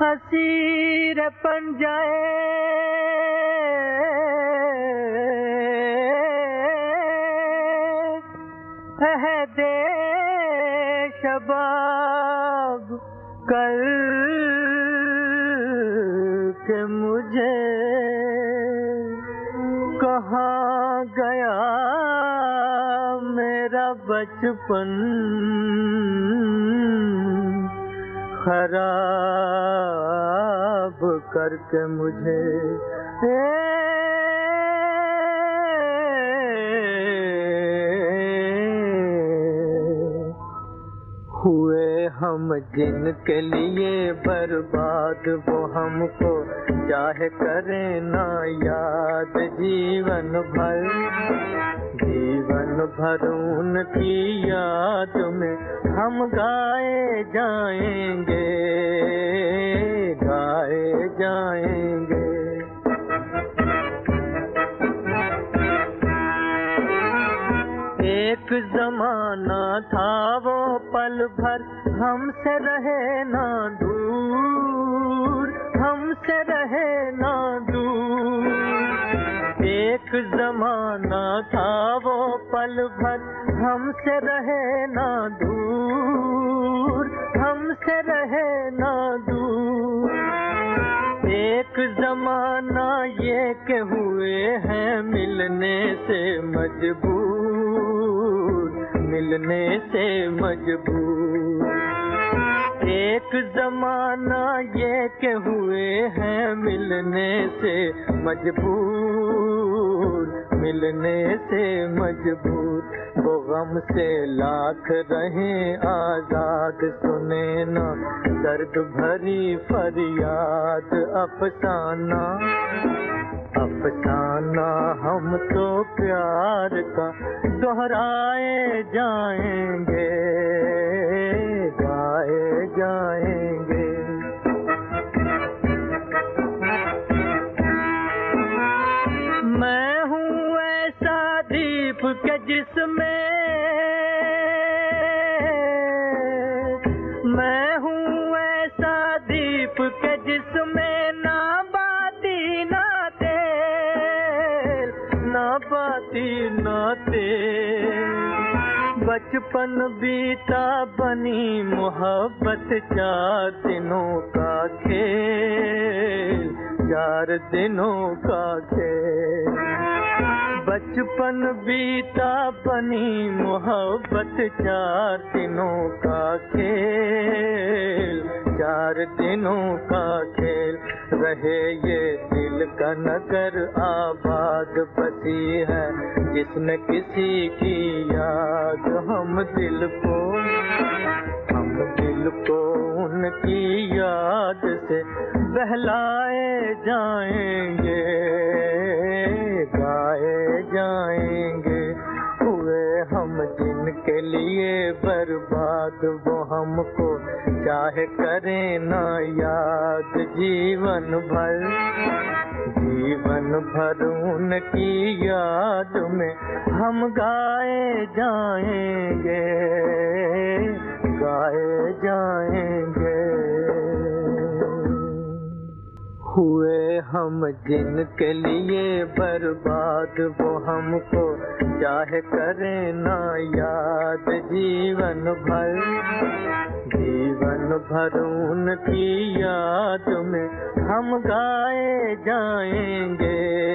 حسیر پنجائے دے شباب کل کے مجھے کہاں بچپن خراب کر کے مجھے ہوئے ہم جن کے لیے برباد وہ ہم کو چاہے کریں نا یاد جیون بھر جیون بھر ان کی یاد میں ہم گائے جائیں گے گائے جائیں گے ایک زمانہ تھا وہ پل بھر ہم سے رہے نا دور ہم سے رہے نا دور ایک زمانہ تھا وہ پل بھر ہم سے رہے نا دور، ہم سے رہے نا دور۔ ایک زمانہ یہ کہ ہوئے ہیں ملنے سے مجبور، ملنے سے مجبور۔ ایک زمانہ یہ کہ ہوئے ہیں ملنے سے مجبور، ملنے سے مجبور۔ وہ غم سے لاکھ رہیں آزاد، سنے نا درد بھری فریاد۔ افسانہ افسانہ ہم تو پیار کا دوہرائے جائیں گے۔ ہوتی ناتے بچپن بیتا بنی محبت چار دنوں کا کھیل۔ چار دنوں کا کھیل۔ بچپن بیتا بنی محبت چار دنوں کا کھیل۔ چار دنوں کا کھیل۔ رہے یہ دل کا نگر آباد بسی ہے۔ جس نے کسی کی یاد ہم دل کو، ہم دل کو ان کی یاد سے بہلائے جائیں گے، گائے جائیں گے۔ ہوئے ہم جن کے لیے برباد، وہ ہم کو چاہے کریں نا یاد۔ جیون بھر جیون بھر ان کی یاد میں ہم گائے جائیں گے، گائے جائیں گے ہوئے ہم جن کے لیے برباد، وہ ہم کو چاہے کریں نا یاد جیون بھر۔ جیون بھر ان کی یاد میں ہم گائے جائیں گے۔